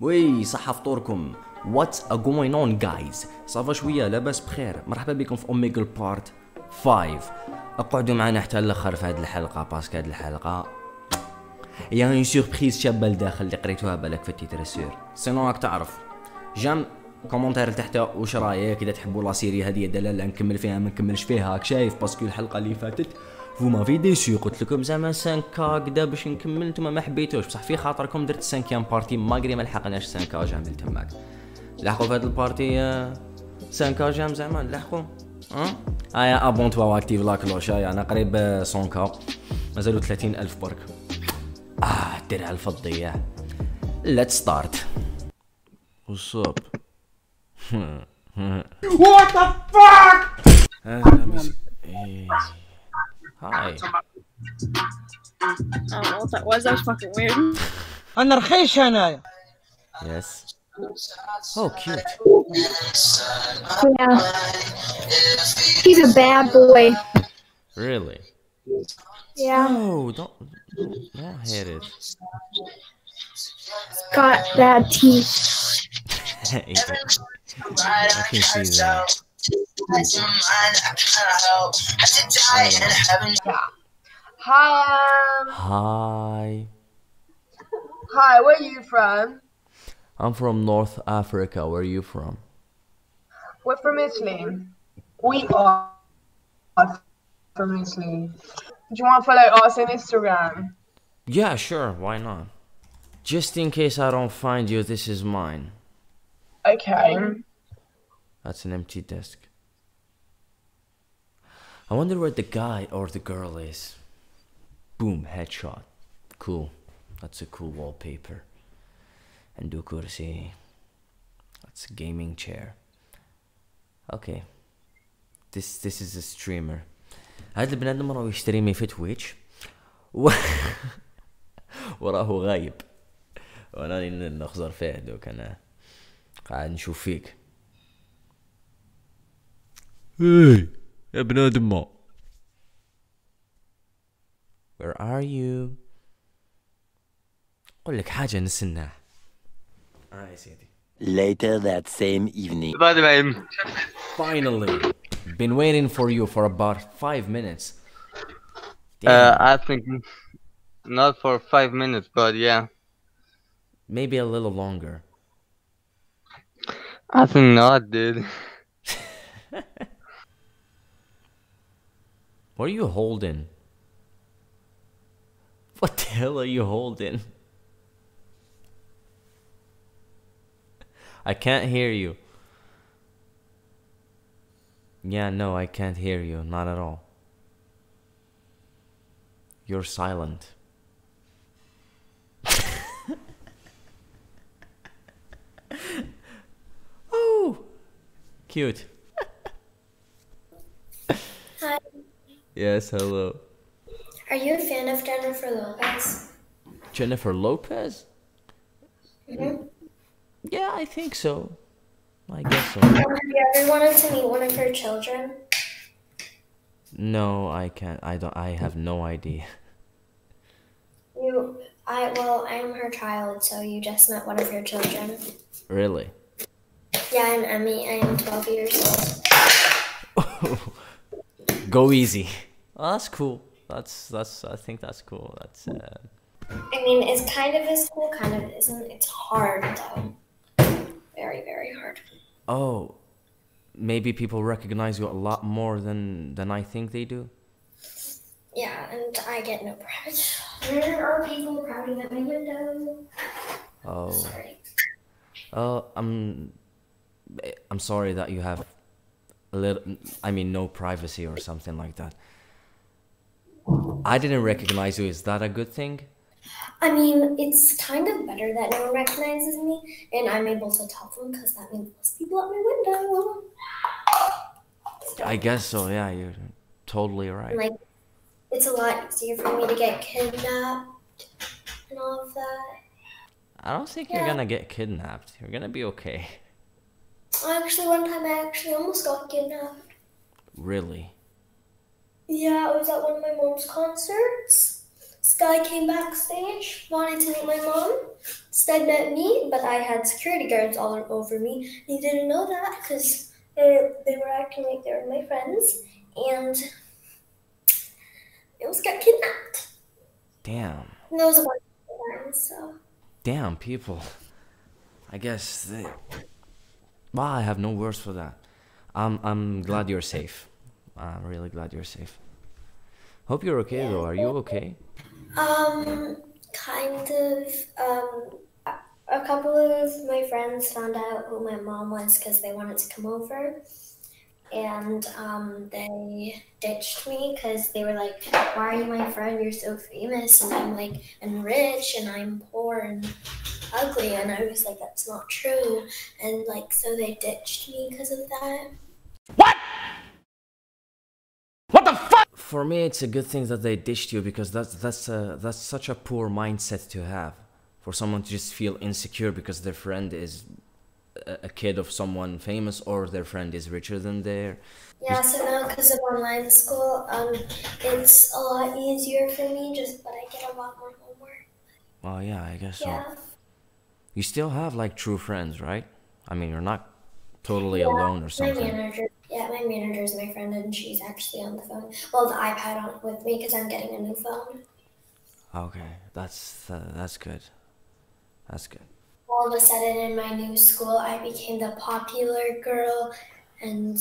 وي صحة فطوركم. واتس ا جوين اون جايز صافا شوية لاباس بخير. مرحبا بكم في اوميجل بارت 5 اقعدوا معنا حتى الآخر في هذه الحلقة باسكو هذه الحلقة يا اون سوربريز شابة لداخل اللي قريتوها بالك في التيتر سور سينو راك تعرف. جام كومونتير تحت واش رأيك؟ إذا تحبوا لا سيري هذه دلالة نكمل فيها ما نكملش فيها شايف؟ باسكو الحلقة اللي فاتت فو ما في ديسي قلت لكم زعما 5 كا كدا باش نكمل نتوما ما حبيتوش. بصح في خاطركم درت 5 بارتي ماغري ما لحقناش 5 كا جام تماك لحقوا في هاد البارتي 5 كا جام زعما لحقوا. ها هيا ابون توا واكتيف لا كلوش هيا أنا قريب 100 كا مازالوا 30 ألف برك. آه ديرها الفضيه ليتس ستارت up? What the fuck? Hi. I don't know what that was. That was fucking weird. انا رخيص هنايا Yes. Oh, cute. Yeah. He's a bad boy. Really? Yeah. Oh, don't don't hit it. Got bad teeth. I can see that. Hi, um, Hi. hi, where are you from? I'm from North Africa. Where are you from? We're from Italy. We are from Italy. Do you want to follow us on Instagram? Yeah, sure. Why not? Just in case I don't find you, this is mine. Okay. That's an empty desk. I wonder where the guy or the girl is. Boom, headshot. Cool. That's a cool wallpaper. And do kursi. That's a gaming chair. Okay. This this is a streamer. هذا البنادم راه يشتريمي في تويتش و... وراه غايب وانا نخزر فيه دوك انا قاعد نشوف فيك هاي يا بنادم Where are you? قول لك حاجة نسناها اه يا سيدي Later that same evening. By the way, Finally Been waiting for you for about five minutes uh, Damn, I think not for five minutes, but yeah, maybe a little longer I think not, dude. What are you holding? What the hell are you holding? I can't hear you. Yeah, no, I can't hear you. Not at all. You're silent. oh, cute. Hi. Yes, hello. Are you a fan of Jennifer Lopez? Jennifer Lopez? Mm-hmm. Yeah, I think so. I guess so. Have you ever wanted to meet one of her children? No, I can't. I don't. I have no idea. You, I, well, I'm her child, so you just met one of her children. Really? Yeah, I'm Emme. I am 12 years old. Go easy. Oh, that's cool. That's that's. I think that's cool. That's. Uh, I mean, it's kind of is cool, kind of isn't. It's hard, though. Very, very hard. oh, maybe people recognize you a lot more than than I think they do. Yeah, and I get no privilege. There are people crowding at my window. Oh. Sorry. Oh, I'm. I'm sorry that you have a little. I mean, no privacy or something like that. I didn't recognize you. Is that a good thing? I mean, it's kind of better that no one recognizes me, and I'm able to tell them because that means less people at my window. I guess so. Yeah, you're totally right. Like, it's a lot easier for me to get kidnapped and all of that. I don't think you're gonna get kidnapped. You're gonna be okay. Actually, one time I actually almost got kidnapped. Really? Yeah, I was at one of my mom's concerts, Sky came backstage, wanted to meet my mom. Instead met me, but I had security guards all over me. He didn't know that because they, they were acting like they were my friends, and I almost got kidnapped. Damn. And that was a bunch times, so. Damn, people. I guess they. Wow, I have no words for that. I'm I'm glad you're safe. I'm really glad you're safe. Hope you're okay though. Are you okay? Um, kind of. Um, a, a couple of my friends found out who my mom was because they wanted to come over, and um, they ditched me because they were like, "Why are you my friend? You're so famous, and I'm like, and rich, and I'm poor and ugly." And I was like, "That's not true," and like, so they ditched me because of that. For me, it's a good thing that they ditched you because that's that's a, that's such a poor mindset to have. For someone to just feel insecure because their friend is a, a kid of someone famous or their friend is richer than their. Yeah, so now because of online school, um, it's a lot easier for me. Just, but I get a lot more homework. Well, yeah, I guess so. Yeah. You still have like true friends, right? I mean, you're not totally Yeah, alone or something. My something. manager, yeah, my manager is my friend, and she's actually on the phone. Well, the iPad on with me because I'm getting a new phone. Okay, that's uh, that's good. That's good. All of a sudden, in my new school, I became the popular girl, and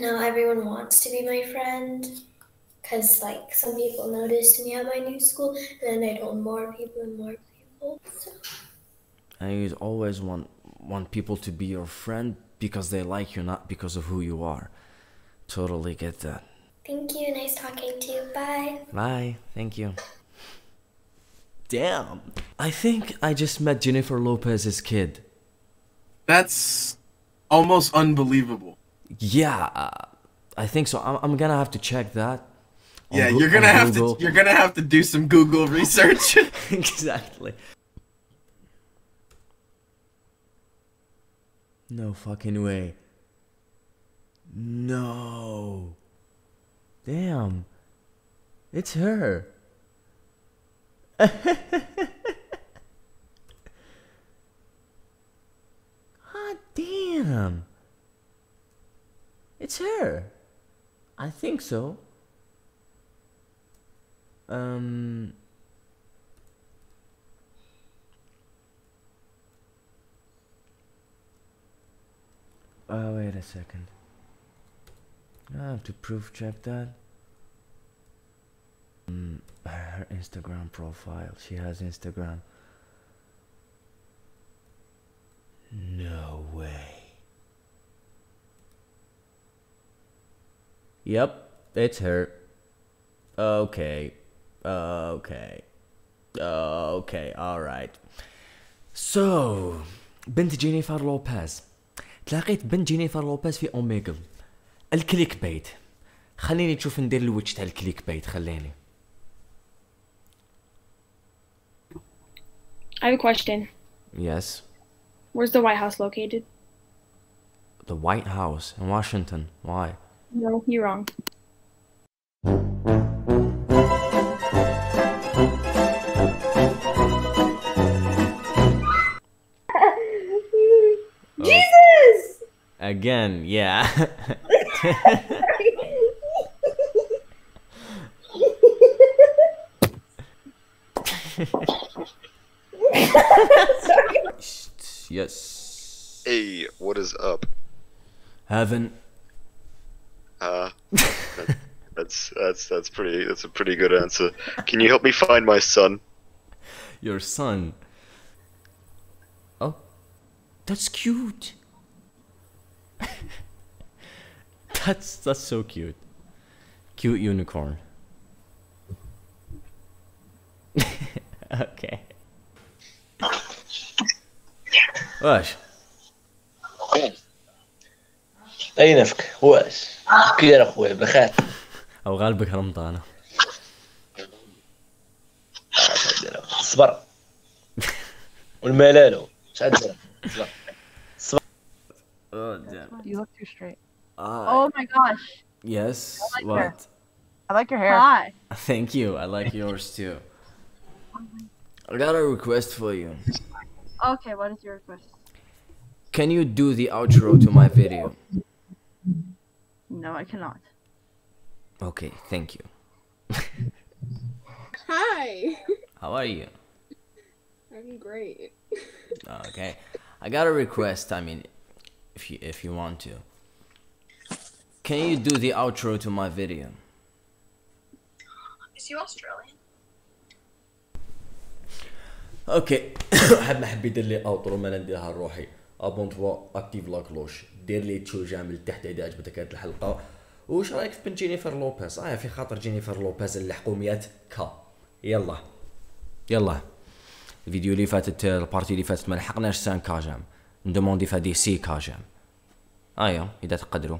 now everyone wants to be my friend. Cause like some people noticed me at my new school, and then I told more people and more people. So, And you always want want people to be your friend because they like you, not because of who you are. Totally get that. thank you. Nice talking to you. Bye. Bye. Thank you. Damn. I think I just met Jennifer Lopez's kid. That's almost unbelievable. Yeah, uh, I think so. I'm, I'm gonna have to check that. Yeah, you're gonna have Google. to you're gonna have to do some Google research. exactly. No fucking way. No. Damn. It's her. God damn. It's her. I think so. Oh, wait a second. I have to proof check that. Mm, her Instagram profile. She has Instagram. No way. Yep, it's her. Okay. Okay. Okay, alright. So, Bentigini Far Lopez. تلاقيت بنت جينيفر لوبيز في اوميجل الكليك بيت خليني تشوف ندير الوجه تاع الكليك بيت خليني I have a question. Yes. Where's the White House located? The White House in Washington. Why? No, you're wrong. Again, yeah. yes. Hey, what is up? Heaven. Uh, that- that's that's that's pretty. That's a pretty good answer. Can you help me find my son? Your son. Oh, that's cute. that's that's so cute. Cute unicorn. okay. واش أينفك واش كير أخويا بخير. أو غالبك رمضانه صبر والملالو شحال صبر Oh, damn. You look too straight. Ah, oh my gosh. Yes. I like what? her. I like your hair. Hi. Thank you. I like yours too. I got a request for you. Okay, what is your request? Can you do the outro to my video? No, I cannot. Okay, thank you. Hi. How are you? I'm great. Okay. I got a request, I mean if you if you want to. Can you do the outro to my video? Is you Australian? أوكي حد ما حب يدير لي اوترو ما نديرها لروحي ابونتوا اكتيف لا كلوش دير لي تشوجا من تحت إذا عجبتك هاد الحلقة. وش رأيك في بنت جينيفر لوبيز؟ آه في خاطر جينيفر لوبيز اللي لحقوا 100 كا يلا. يلا. الفيديو اللي فاتت البارتي اللي فاتت ما لحقناش 5 كا جام ندوموندي في هذه سي كاجام. آه، ايا إذا تقدروا.